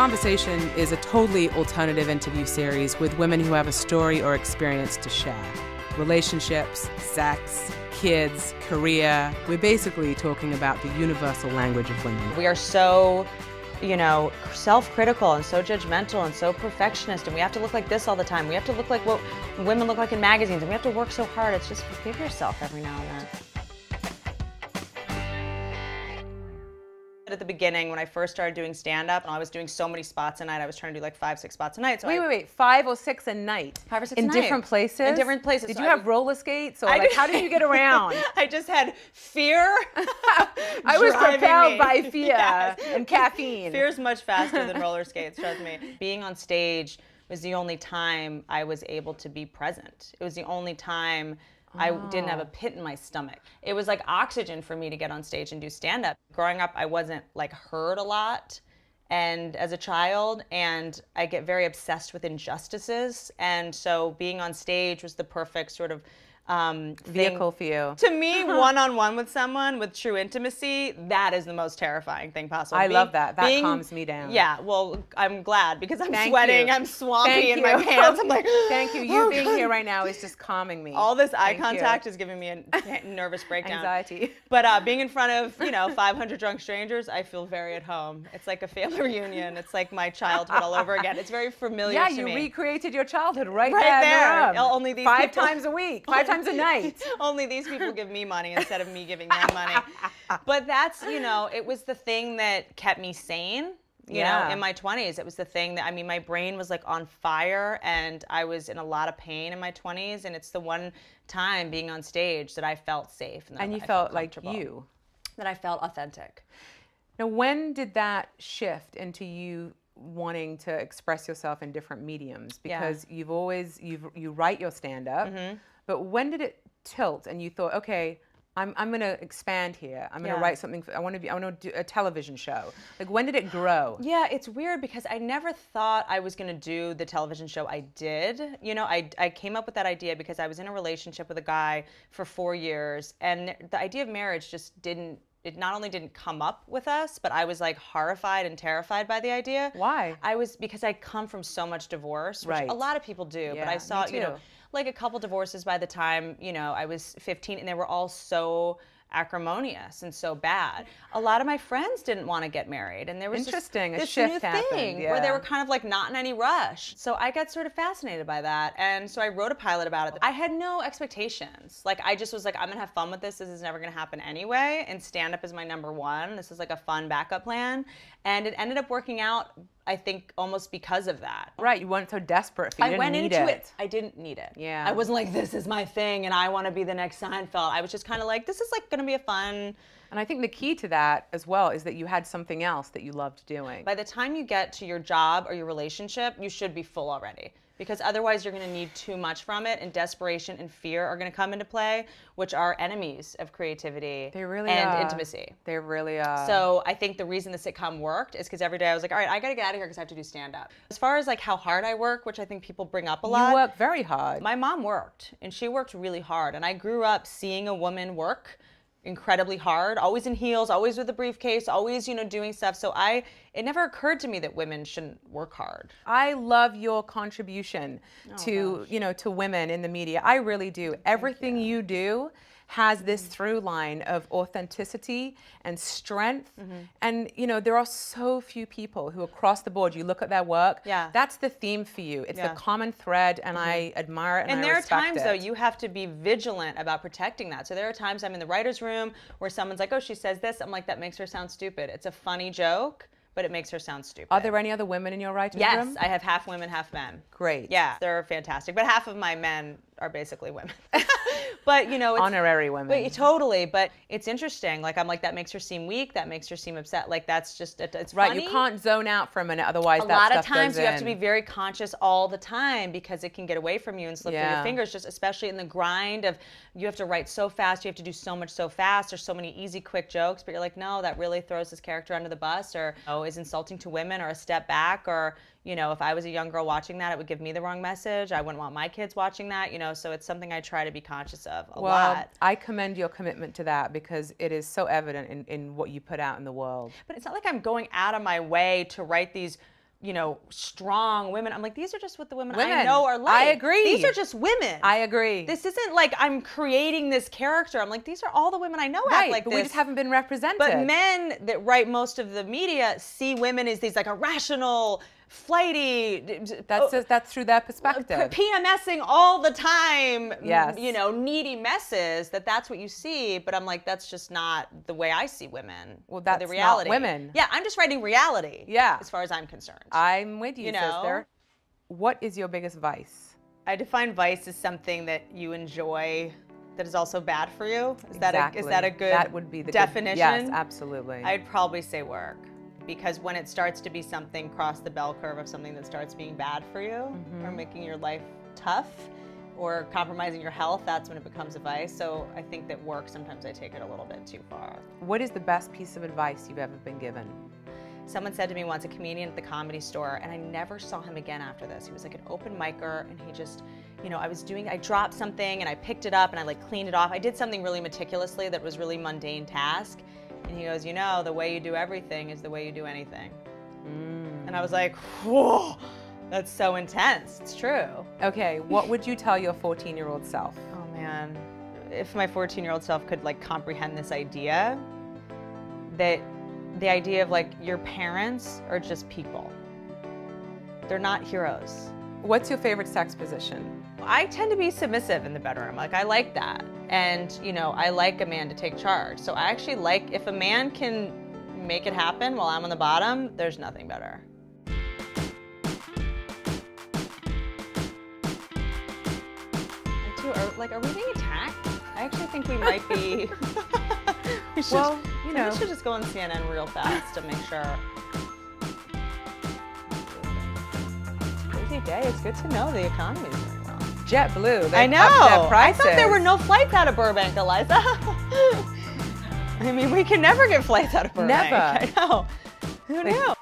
Conversation is a totally alternative interview series with women who have a story or experience to share. Relationships, sex, kids, career. We're basically talking about the universal language of women. We are so, you know, self-critical and so judgmental and so perfectionist and we have to look like this all the time. We have to look like what women look like in magazines and we have to work so hard. It's just forgive yourself every now and then. The beginning when I first started doing stand up and I was doing so many spots a night. I was trying to do like five, six spots a night. So wait, I, wait, wait, five or six a night? Five or six in different places. In different places. Did so you I have roller skates or I like did, how did you get around? I just had fear. I was propelled by fear yes. and caffeine. Fear is much faster than roller skates. Trust me. Being on stage was the only time I was able to be present. It was the only time I didn't have a oh. pit in my stomach. It was like oxygen for me to get on stage and do stand up. Growing up, I wasn't like heard a lot and as a child and I get very obsessed with injustices and so being on stage was the perfect sort of um, vehicle for you. To me, one on one with someone with true intimacy, that is the most terrifying thing possible. I being, love that. That being, calms me down. Yeah, well, I'm glad because I'm Thank sweating, you. I'm swampy Thank in you. my pants. I'm like, Thank you. You oh, being God. here right now is just calming me. All this eye Thank contact you. is giving me a nervous breakdown. Anxiety. But uh, being in front of, you know, 500 drunk strangers, I feel very at home. It's like a family reunion. It's like my childhood all over again. It's very familiar yeah, you me. recreated your childhood right, right there. there. Only these Five people. times a week. Five times a night. Only these people give me money instead of me giving them money. But that's, you know, it was the thing that kept me sane. You yeah. know, in my 20s, it was the thing that I mean, my brain was like on fire and I was in a lot of pain in my 20s. And it's the one time being on stage that I felt safe. And, and you I felt, felt like you. That I felt authentic. Now, when did that shift into you wanting to express yourself in different mediums? Because yeah. you've always, you've, you write your stand up. Mm-hmm but when did it tilt and you thought, okay, I'm, I'm going to expand here. I'm going to yeah. write something. For, I want to be. I want to do a television show. Like when did it grow? Yeah, it's weird because I never thought I was going to do the television show I did. You know, I I came up with that idea because I was in a relationship with a guy for four years, and the idea of marriage just didn't. It not only didn't come up with us, but I was like horrified and terrified by the idea. Why? I was because I come from so much divorce, which right. a lot of people do. Yeah, but I saw, you know like a couple divorces by the time, you know, I was 15 and they were all so acrimonious and so bad. A lot of my friends didn't want to get married, and there was interesting this, this new happened, thing yeah. where they were kind of like not in any rush. So I got sort of fascinated by that, and so I wrote a pilot about it. I had no expectations. Like I just was like, I'm gonna have fun with this. This is never gonna happen anyway. And stand up is my number one. This is like a fun backup plan, and it ended up working out. I think almost because of that. Right, you weren't so desperate for you I went into it. it. I didn't need it. Yeah. I wasn't like this is my thing and I want to be the next Seinfeld. I was just kind of like this is like going to be a fun and I think the key to that as well is that you had something else that you loved doing. By the time you get to your job or your relationship, you should be full already. Because otherwise, you're going to need too much from it, and desperation and fear are going to come into play, which are enemies of creativity they really and are. intimacy. They really are. So I think the reason the sitcom worked is because every day I was like, all right, I got to get out of here because I have to do stand up. As far as like how hard I work, which I think people bring up a lot. You work very hard. My mom worked, and she worked really hard, and I grew up seeing a woman work incredibly hard, always in heels, always with a briefcase, always, you know, doing stuff. So I it never occurred to me that women shouldn't work hard. I love your contribution oh, to, gosh. you know, to women in the media. I really do. Thank Everything you. you do has this through line of authenticity and strength. Mm-hmm. And you know, there are so few people who across the board you look at their work. Yeah. That's the theme for you. It's yeah. the common thread and mm-hmm. I admire it and, and there are times it. though you have to be vigilant about protecting that. So there are times I'm in the writer's room where someone's like, Oh, she says this. I'm like, that makes her sound stupid. It's a funny joke but it makes her sound stupid. Are there any other women in your writing yes, room? Yes, I have half women, half men. Great. Yeah, they're fantastic. But half of my men are basically women. but you know, it's, honorary women. But totally. But it's interesting. Like I'm like that makes her seem weak. That makes her seem upset. Like that's just it's right. Funny. You can't zone out for a minute, otherwise a lot of times you in. have to be very conscious all the time because it can get away from you and slip yeah. through your fingers. Just especially in the grind of you have to write so fast. You have to do so much so fast. There's so many easy, quick jokes, but you're like, no, that really throws this character under the bus, or oh, is insulting to women, or a step back, or you know, if I was a young girl watching that, it would give me the wrong message. I wouldn't want my kids watching that, you know, so it's something I try to be conscious of a well, lot. I commend your commitment to that because it is so evident in, in what you put out in the world. But it's not like I'm going out of my way to write these you know, strong women. I'm like, these are just what the women, I know are like. I agree. These are just women. I agree. this isn't like I'm creating this character. I'm like, these are all the women I know right, act like but this. we just haven't been represented. But men that write most of the media see women as these like irrational, flighty. that's oh, just, that's through that perspective. PMSing all the time. Yes. You know, needy messes. That that's what you see. But I'm like, that's just not the way I see women. Well, that's the reality. women. Yeah, I'm just writing reality. Yeah. As far as I'm concerned. I'm with you, You know? sister. What is your biggest vice? I define vice as something that you enjoy that is also bad for you. Is that a, is that a good That would be the good- definition? yes, absolutely. I'd probably say work because when it starts to be something cross the bell curve of something that starts being bad for you Mm-hmm. or making your life tough or compromising your health, that's when it becomes a vice. So I think that work sometimes I take it a little bit too far. what is the best piece of advice you've ever been given? Someone said to me once, a comedian at the comedy store, and I never saw him again after this. He was like an open micer, and he just, you know, I was doing, I dropped something and I picked it up and I like cleaned it off. I did something really meticulously that was really mundane task. And he goes, you know, the way you do everything is the way you do anything. Mm. And I was like, whoa, that's so intense. It's true. Okay, what would you tell your 14 year old self? Oh man, if my 14 year old self could like comprehend this idea that the idea of like your parents are just people, they're not heroes. What's your favorite sex position? I tend to be submissive in the bedroom. Like I like that. And, you know, I like a man to take charge. So I actually like if a man can make it happen while I'm on the bottom, there's nothing better. I too, are, like, are we being attacked? I actually think we might be. we should, Well, you know. we should just go on CNN real fast to make sure. Busy day. It's good to know the economy's. JetBlue. I know. I thought there were no flights out of Burbank, Eliza. I mean, we can never get flights out of Burbank. Never. I know. Who knew?